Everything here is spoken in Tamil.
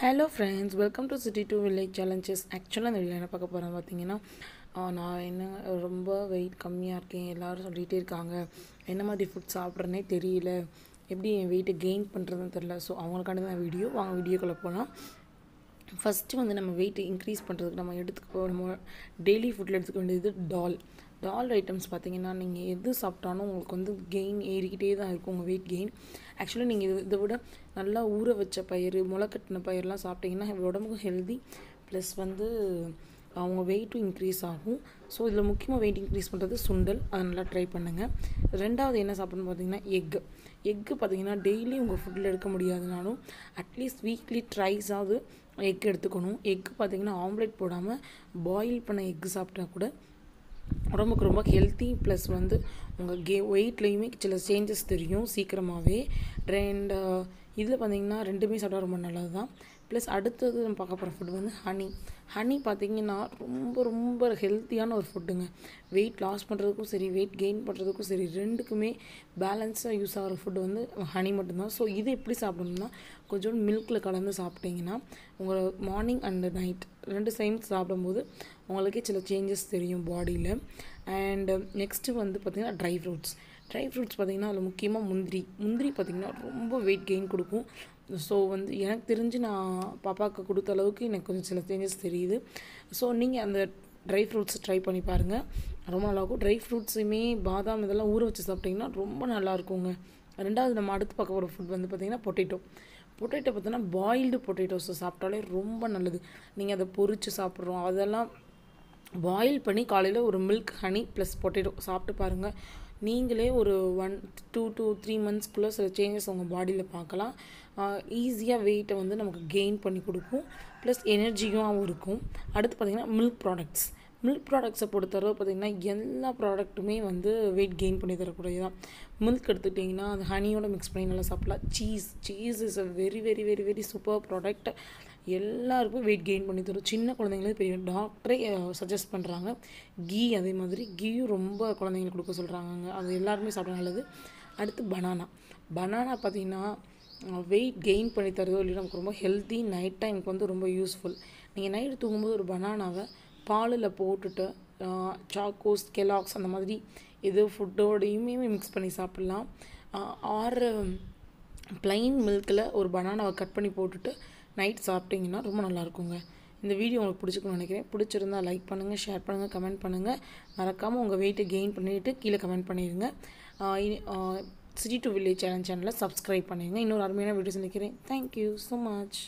Hello friends welcome to city to village challenges ஆக்சுவலாக இந்த வீடியோ என்ன பார்க்க போகிறேன் பார்த்தீங்கன்னா நான் என்ன ரொம்ப வெயிட் கம்மியாக இருக்கேன். எல்லோரும் சொல்லிகிட்டே இருக்காங்க. என்ன மாதிரி ஃபுட் சாப்பிட்றேனே தெரியல. எப்படி என் வெயிட்டை கெயின் பண்ணுறதுன்னு தெரில ஸோ அவங்களுக்காண்டி தான் வீடியோ வாங்க வீடியோக்குள்ளே போகலாம் ஃபஸ்ட்டு வந்து நம்ம வெயிட் இன்க்ரீஸ் பண்ணுறதுக்கு நம்ம எடுத்துக்க நம்ம டெய்லி ஃபுட்டில் எடுத்துக்க வேண்டியது டால் டால் ஐட்டம்ஸ் பார்த்தீங்கன்னா நீங்கள் எது சாப்பிட்டாலும் உங்களுக்கு வந்து கெயின் ஏறிக்கிட்டே தான் இருக்கும் உங்கள் வெயிட் கெயின் ஆக்சுவலாக நீங்கள் இது இதை விட நல்லா ஊற வச்ச பயிர் முளைக்கட்டின பயிரெலாம் சாப்பிட்டீங்கன்னா உடம்புக்கும் ஹெல்தி ப்ளஸ் வந்து அவங்க வெயிட்டும் இன்க்ரீஸ் ஆகும். ஸோ இதில் முக்கியமாக வெயிட் இன்க்ரீஸ் பண்ணுறது சுண்டல். அதை நல்லா ட்ரை பண்ணுங்கள் ரெண்டாவது என்ன சாப்பிடணும்னு பார்த்தீங்கன்னா எக்கு எக்கு பார்த்தீங்கன்னா டெய்லி உங்கள் ஃபுட்டில் எடுக்க முடியாதுனாலும் அட்லீஸ்ட் வீக்லி ட்ரைஸாவது எக் எடுத்துக்கணும். எக் பார்த்தீங்கன்னா ஆம்லேட் போடாமல் பாயில் பண்ண எக்கு சாப்பிட்டா கூட உடம்புக்கு ரொம்ப ஹெல்த்தி ப்ளஸ் வந்து உங்கள் கே வெயிட்லேயுமே சில சேஞ்சஸ் தெரியும் சீக்கிரமாகவே ரெண்டு uh, இதில் பார்த்தீங்கன்னா ரெண்டுமே சாப்பிட்டா ரொம்ப நல்லது தான் ப்ளஸ் அடுத்தது நம்ம பார்க்க போகிற ஃபுட் வந்து ஹனி ஹனி பார்த்தீங்கன்னா ரொம்ப ரொம்ப ஹெல்த்தியான ஒரு ஃபுட்டுங்க வெயிட் லாஸ் பண்ணுறதுக்கும் சரி வெயிட் கெயின் பண்ணுறதுக்கும் சரி ரெண்டுக்குமே பேலன்ஸாக யூஸ் ஆகிற ஃபுட்டு வந்து ஹனி மட்டும்தான். ஸோ இது எப்படி சாப்பிடணும்னா கொஞ்சோண்டு மில்கில் கலந்து சாப்பிட்டீங்கன்னா உங்கள் மார்னிங் அண்ட் நைட் ரெண்டு டைம் சாப்பிடும்போது உங்களுக்கே சில சேஞ்சஸ் தெரியும் பாடியில் அண்ட் நெக்ஸ்ட்டு வந்து பார்த்திங்கன்னா ட்ரை ஃப்ரூட்ஸ் ட்ரை ஃப்ரூட்ஸ் பார்த்திங்கன்னா அதில் முக்கியமாக முந்திரி. முந்திரி பார்த்திங்கன்னா ரொம்ப வெயிட் கெயின் கொடுக்கும். ஸோ வந்து எனக்கு தெரிஞ்சு நான் பாப்பாவுக்கு கொடுத்த அளவுக்கு எனக்கு கொஞ்சம் சில சேஞ்சஸ் தெரியுது. ஸோ நீங்கள் அந்த ட்ரை ஃப்ரூட்ஸ் ட்ரை பண்ணி பாருங்கள் ரொம்ப நல்லாயிருக்கும். ட்ரை ஃப்ரூட்ஸுமே பாதாம் இதெல்லாம் ஊற வச்சு சாப்பிட்டிங்கன்னா ரொம்ப நல்லா இருக்குங்க ரெண்டாவது நம்ம அடுத்து பார்க்க போகிற ஃபுட் வந்து பார்த்திங்கன்னா பொட்டேட்டோ பொட்டேட்டோ பார்த்தோன்னா பாயில்டு பொட்டேட்டோஸை சாப்பிட்டாலே ரொம்ப நல்லது. நீங்கள் அதை பொறிச்சு சாப்பிட்றோம். அதெல்லாம் பாயில் பண்ணி காலையில் ஒரு மில்க் ஹனி ப்ளஸ் பொட்டேட்டோ சாப்பிட்டு பாருங்கள் நீங்களே ஒரு ஒன் டூ டூ த்ரீ மந்த்ஸ்க்குள்ளே சில சேஞ்சஸ் உங்கள் பாடியில் பார்க்கலாம். ஈஸியாக வெயிட்டை வந்து நமக்கு கெயின் பண்ணி கொடுக்கும். ப்ளஸ் எனர்ஜியும் இருக்கும். அடுத்து பார்த்திங்கன்னா மில்க் ப்ராடக்ட்ஸ் மில்க் ப்ராடக்ட்ஸை பொறுத்தளவு பார்த்திங்கன்னா எல்லா ப்ராடக்ட்டுமே வந்து வெயிட் கெயின் பண்ணி தரக்கூடியது தான் மில்க் எடுத்துக்கிட்டிங்கன்னா அது ஹனியோட மிக்ஸ் பண்ணி நல்லா சாப்பிட்லாம். Cheese cheese is a very very very very super product எல்லாருக்கும் வெயிட் கெயின் பண்ணி தரும். சின்ன குழந்தைங்களுக்கு பெரிய டாக்டரே சஜஸ்ட் பண்ணுறாங்க கீ அதே மாதிரி கீயும் ரொம்ப குழந்தைங்களுக்கு கொடுக்க சொல்கிறாங்க அது எல்லாருமே சாப்பிட நல்லது. அடுத்து பனானா பனானா பார்த்திங்கன்னா வெயிட் கெயின் பண்ணி தரதோ இல்லையோ நமக்கு ரொம்ப ஹெல்த்தி நைட் டைமுக்கு வந்து ரொம்ப யூஸ்ஃபுல் நீங்கள் நைட்டு தூங்கும்போது ஒரு பனானாவை பாலில் போட்டுட்டு சாக்கோஸ் கெலாக்ஸ் அந்த மாதிரி எது ஃபுட்டோடையுமே மிக்ஸ் பண்ணி சாப்பிட்லாம். ஆறு ப்ளைன் மில்கில் ஒரு பனானாவை கட் பண்ணி போட்டுட்டு நைட் சாப்பிட்டிங்கன்னா ரொம்ப நல்லாயிருக்குங்க. இந்த வீடியோ உங்களுக்கு பிடிச்சிக்கணும்னு நினைக்கிறேன். பிடிச்சிருந்தா லைக் பண்ணுங்கள் ஷேர் பண்ணுங்கள் கமெண்ட் பண்ணுங்கள் மறக்காமல் உங்கள் வெயிட்டை கெயின் பண்ணிவிட்டு கீழே கமெண்ட் பண்ணிடுங்க சிட்டி டு வில்லேஜ் சேனல் சேனலை சப்ஸ்கிரைப் பண்ணிடுங்க இன்னொரு அருமையான வீடியோஸ் நினைக்கிறேன் தேங்க்யூ ஸோ மச்